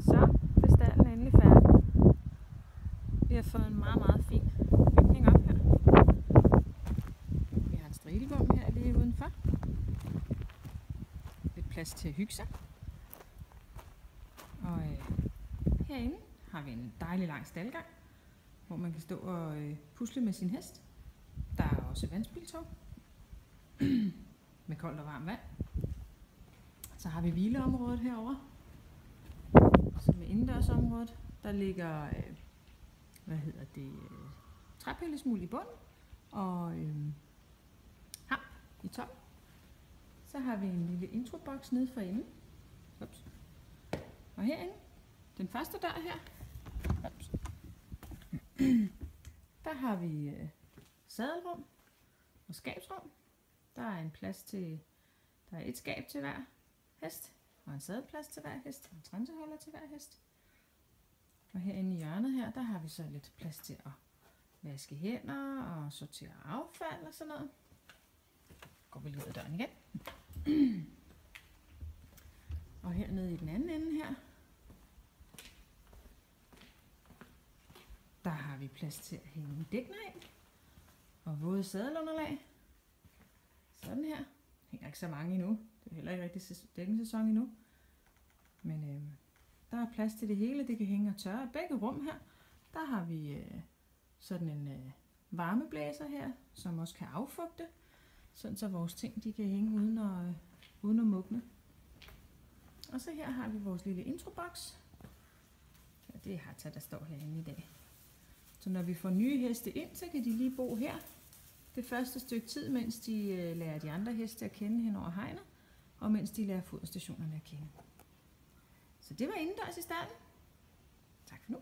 Så er stallen endelig færdig. Vi har fået en meget, meget fin bygning op her. Vi har en stridelvogn her lige udenfor. Lidt plads til at hygge sig. Og øh, herinde har vi en dejlig lang staldgang, hvor man kan stå og øh, pusle med sin hest. Der er også vandspiltog med koldt og varmt vand. Så har vi hvileområdet herover, området. Der ligger, øh, hvad hedder det, øh, træpillesmuld i bunden og øh, hamp i toppen. Så har vi en lille introboks nede for enden. Ups. Og herinde, den første dør her, ups. der har vi øh, sadelrum og skabsrum. Der er en plads til, der er et skab til hver hest, og en sadelplads til hver hest, og en transeholder til hver hest. Og herinde i hjørnet her, der har vi så lidt plads til at vaske hænder og sortere affald og sådan noget. Går vi lige ud af døren igen. og hernede i den anden ende her, der har vi plads til at hænge dækner af og våde sadelunderlag. Sådan her. Hænger ikke så mange endnu. Det er heller ikke rigtig dækkensæson endnu. Er plads til det hele. Det kan hænge og tørre. Begge rum her, der har vi øh, sådan en øh, varmeblæser her, som også kan affugte. Sådan så vores ting de kan hænge uden at, øh, uden at mugne. Og så her har vi vores lille introboks. Ja, det er Hatta, der står herinde i dag. Så når vi får nye heste ind, så kan de lige bo her det første stykke tid, mens de øh, lærer de andre heste at kende hen over hegnet, og mens de lærer foderstationerne at kende. Så det var indendørs i starten. Tak for nu.